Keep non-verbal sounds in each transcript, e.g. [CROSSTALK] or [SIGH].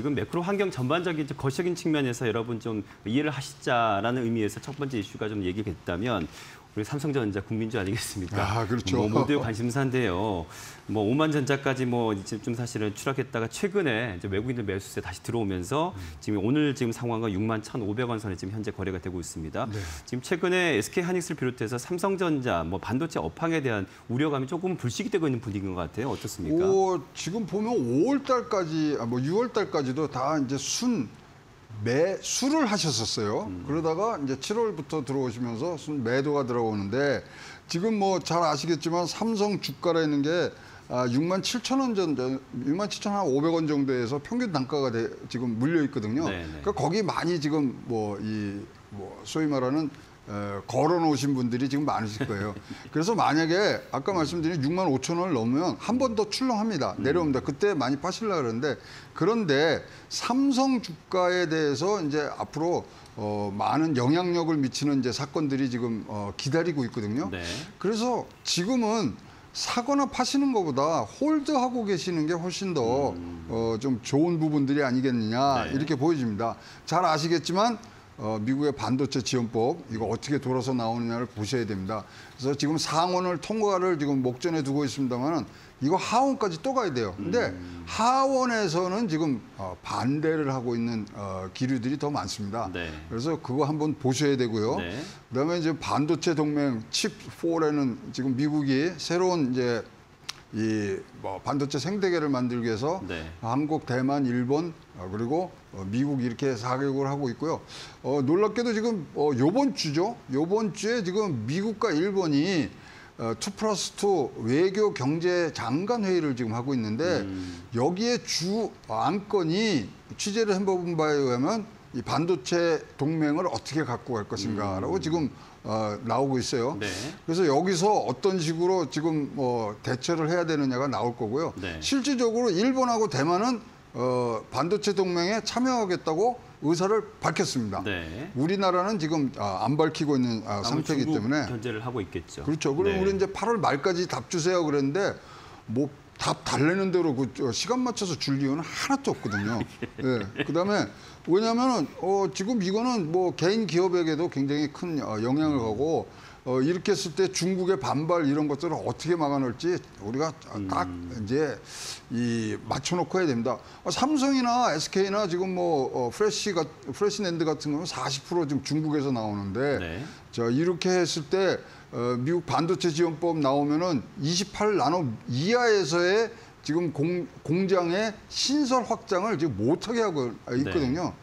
지금 매크로 환경 전반적인 거시적인 측면에서 여러분 좀 이해를 하시자라는 의미에서 첫 번째 이슈가 좀 얘기가 됐다면 우리 삼성전자 국민주 아니겠습니까? 아, 그렇죠. 뭐 모두의 관심사인데요. 뭐 5만 전자까지 뭐좀 사실은 추락했다가 최근에 이제 외국인들 매수세 다시 들어오면서 지금 오늘 지금 상황은 6만 1,500원 선에 지금 현재 거래가 되고 있습니다. 네. 지금 최근에 SK 하이닉스를 비롯해서 삼성전자 뭐 반도체 업황에 대한 우려감이 조금 불식이 되고 있는 분위기인 것 같아요. 어떻습니까? 오, 지금 보면 5월 달까지, 아, 뭐 6월 달까지도 다 이제 순 매수를 하셨었어요. 음. 그러다가 이제 7월부터 들어오시면서 순 매도가 들어오는데 지금 뭐 잘 아시겠지만 삼성 주가라는 게 아, 6만 7천 원 전, 6만 7천 한 500원 정도에서 평균 단가가 돼- 지금 물려 있거든요. 네, 네. 그러니까 거기 많이 지금 뭐 이 뭐 소위 말하는 어, 걸어 놓으신 분들이 지금 많으실 거예요. [LAUGHS] 그래서 만약에 아까 말씀드린 6만 5천 원을 넘으면 한 번 더 출렁합니다. 내려옵니다. 그때 많이 파실라 그러는데 그런데 삼성 주가에 대해서 이제 앞으로 어, 많은 영향력을 미치는 이제 사건들이 지금 어, 기다리고 있거든요. 네. 그래서 지금은 사거나 파시는 것보다 홀드하고 계시는 게 훨씬 더 어, 좀 좋은 부분들이 아니겠느냐 네. 이렇게 보여집니다. 잘 아시겠지만 어, 미국의 반도체 지원법 이거 어떻게 돌아서 나오느냐를 보셔야 됩니다. 그래서 지금 상원을 통과를 지금 목전에 두고 있습니다만은 이거 하원까지 또 가야 돼요. 근데 하원에서는 지금 어, 반대를 하고 있는 어, 기류들이 더 많습니다. 네. 그래서 그거 한번 보셔야 되고요. 네. 그다음에 이제 반도체 동맹 칩4라는 지금 미국이 새로운 이제 이 뭐 반도체 생태계를 만들기 위해서 네. 한국, 대만, 일본 어, 그리고 어, 미국 이렇게 사개국을 하고 있고요. 어, 놀랍게도 지금 어, 요번 주죠. 요번 주에 지금 미국과 일본이 어, 2 플러스 2 외교 경제 장관 회의를 지금 하고 있는데 여기에 주 안건이 취재를 해본 바에 의하면 이 반도체 동맹을 어떻게 갖고 갈 것인가라고 지금 어, 나오고 있어요. 네. 그래서 여기서 어떤 식으로 지금 뭐 대처를 해야 되느냐가 나올 거고요. 네. 실질적으로 일본하고 대만은 어, 반도체 동맹에 참여하겠다고 의사를 밝혔습니다. 네. 우리나라는 지금 아, 안 밝히고 있는 아, 상태이기 때문에 견제를 하고 있겠죠. 그렇죠. 그럼 네. 우리 이제 8월 말까지 답 주세요 그랬는데 뭐 답 달래는 대로 그 저, 시간 맞춰서 줄 이유는 하나도 없거든요. [LAUGHS] 예. 그다음에 왜냐하면은 어, 지금 이거는 뭐 개인 기업에게도 굉장히 큰 어, 영향을 가고 어, 이렇게 했을 때 중국의 반발 이런 것들을 어떻게 막아놓을지 우리가 딱 이제 이 맞춰놓고 해야 됩니다. 어, 삼성이나 SK나 지금 뭐 어, 프레시가 프레시랜드 같은 경우는 40% 지금 중국에서 나오는데 네. 자 이렇게 했을 때 어, 미국 반도체 지원법 나오면은 28나노 이하에서의 지금 공, 공장의 신설 확장을 지금 못하게 하고 있거든요.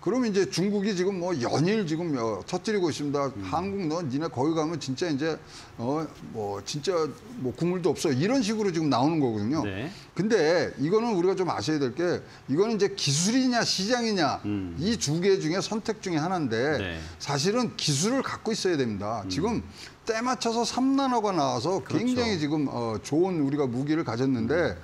그러면 이제 중국이 지금 뭐 연일 지금 어, 터뜨리고 있습니다. 한국 너 니네 거기 가면 진짜 이제 어 뭐 진짜 뭐 국물도 없어 이런 식으로 지금 나오는 거거든요. 네. 근데 이거는 우리가 좀 아셔야 될 게 이거는 이제 기술이냐 시장이냐 이두 개 중에 선택 중에 하나인데 네. 사실은 기술을 갖고 있어야 됩니다. 지금 때 맞춰서 3나노가 나와서 그렇죠. 굉장히 지금 어, 좋은 우리가 무기를 가졌는데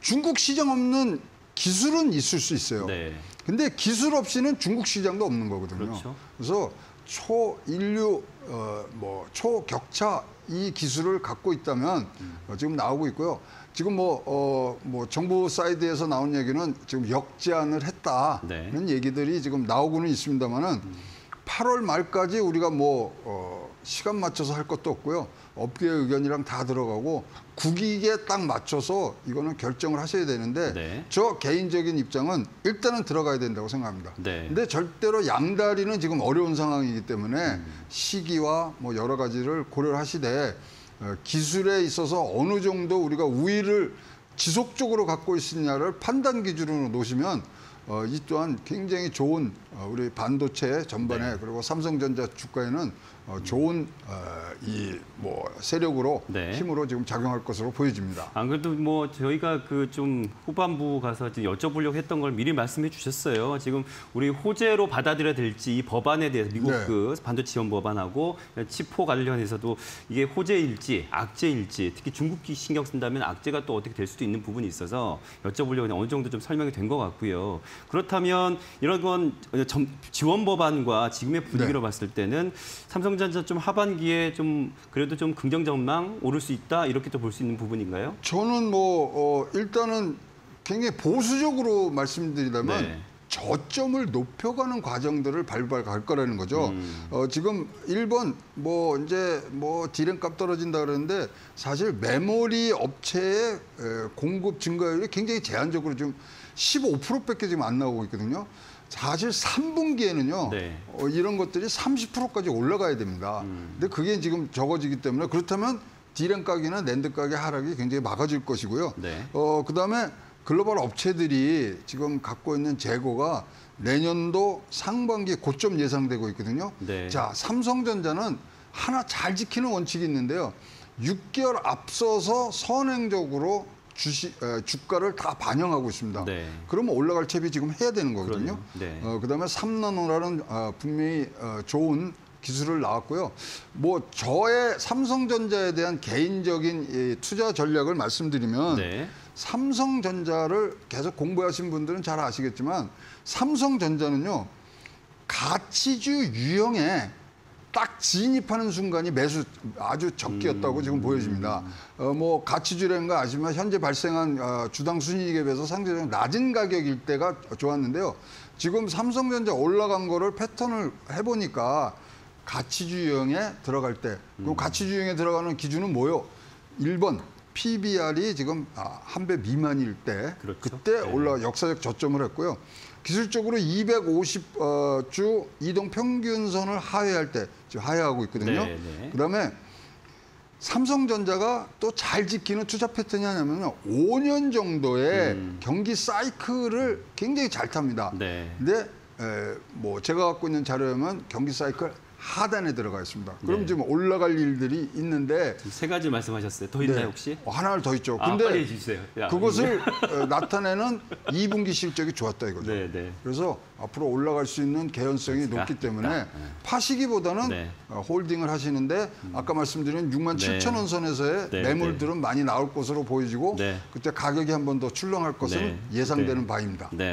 중국 시장 없는 기술은 있을 수 있어요. 네. 근데 기술 없이는 중국 시장도 없는 거거든요. 그렇죠. 그래서 초인류 어, 뭐 초격차 이 기술을 갖고 있다면 어, 지금 나오고 있고요. 지금 뭐, 어, 뭐 정부 사이드에서 나온 얘기는 지금 역제안을 했다는 네. 얘기들이 지금 나오고는 있습니다만은 8월 말까지 우리가 뭐 어, 시간 맞춰서 할 것도 없고요. 업계의 의견이랑 다 들어가고 국익에 딱 맞춰서 이거는 결정을 하셔야 되는데 네. 저 개인적인 입장은 일단은 들어가야 된다고 생각합니다. 네. 근데 절대로 양다리는 지금 어려운 상황이기 때문에 음. 시기와 뭐 여러 가지를 고려를 하시되 어, 기술에 있어서 어느 정도 우리가 우위를 지속적으로 갖고 있느냐를 판단 기준으로 놓으시면 어, 이 또한 굉장히 좋은 어, 우리 반도체 전반에 네. 그리고 삼성전자 주가에는 어, 좋은 어, 이뭐 세력으로 네. 힘으로 지금 작용할 것으로 보여집니다. 안 그래도 뭐 저희가 그 좀 후반부 가서 여쭤보려고 했던 걸 미리 말씀해 주셨어요. 지금 우리 호재로 받아들여야 될지 이 법안에 대해서 미국 네. 그 반도체 지원 법안하고 치포 관련해서도 이게 호재일지 악재일지 특히 중국기 신경 쓴다면 악재가 또 어떻게 될 수도 있는 부분이 있어서 여쭤보려고 어느 정도 좀 설명이 된 것 같고요. 그렇다면 이런 건 점- 지원 법안과 지금의 분위기로 네. 봤을 때는 삼성전자 좀 하반기에 좀 그래도 좀 긍정 전망 오를 수 있다 이렇게 또 볼 수 있는 부분인가요? 저는 뭐 어, 일단은 굉장히 보수적으로 말씀드리자면 네. 저점을 높여가는 과정들을 발발 갈 거라는 거죠. 음. 어, 지금 1번 뭐 이제 뭐 디램 값 떨어진다 그러는데 사실 메모리 업체의 에, 공급 증가율이 굉장히 제한적으로 좀 15%밖에 지금 안 나오고 있거든요. 사실 3분기에는요. 네. 어, 이런 것들이 30%까지 올라가야 됩니다. 음. 근데 그게 지금 적어지기 때문에 그렇다면 디램 가격이나 낸드 가격 하락이 굉장히 막아질 것이고요. 네. 어, 그다음에 글로벌 업체들이 지금 갖고 있는 재고가 내년도 상반기 고점 예상되고 있거든요. 네. 자, 삼성전자는 하나 잘 지키는 원칙이 있는데요. 6개월 앞서서 선행적으로 주식 에, 주가를 다 반영하고 있습니다. 네. 그러면 올라갈 채비 지금 해야 되는 거거든요. 네. 어, 그다음에 3나노라는 어, 분명히 어, 좋은 기술을 나왔고요. 뭐 저의 삼성전자에 대한 개인적인 이 투자 전략을 말씀드리면 네. 삼성전자를 계속 공부하신 분들은 잘 아시겠지만 삼성전자는요 가치주 유형에 딱 진입하는 순간이 매수 아주 적기였다고 지금 보여집니다. 어, 뭐 가치주라는 거 아시지만 현재 발생한 어, 주당 순이익에 비해서 상대적으로 낮은 가격일 때가 좋았는데요. 지금 삼성전자 올라간 거를 패턴을 해보니까 가치주 유형에 들어갈 때, 그 가치주 유형에 들어가는 기준은 뭐요? 1번 PBR이 지금 아, 한배 미만일 때 그렇죠. 때 네. 올라 역사적 저점을 했고요. 기술적으로 250주 이동 평균선을 하회할 때 지금 하회하고 있거든요. 네, 네. 그다음에 삼성전자가 또 잘 지키는 투자 패턴이 하냐면요. 5년 정도의 경기 사이클을 굉장히 잘 탑니다. 음. 네. 근데 에, 뭐 제가 갖고 있는 자료에만 경기 사이클 하단에 들어가 있습니다. 그럼 네. 지금 올라갈 일들이 있는데 세 가지 말씀하셨어요. 더 있나요 네. 혹시? 어, 하나를 더 있죠. 아, 근데. 야, 그것을 어, 나타내는 2분기 실적이 좋았다 이거죠. 네, 네. 그래서 앞으로 올라갈 수 있는 개연성이 그렇습니까? 높기 때문에 네. 파시기보다는 네. 어, 홀딩을 하시는데 아까 말씀드린 6만 네. 7천 원 선에서의 네, 매물들은 많이 나올 것으로 보여지고 네. 그때 가격이 한 번 더 출렁할 것은 네. 예상되는 네. 바입니다. 네.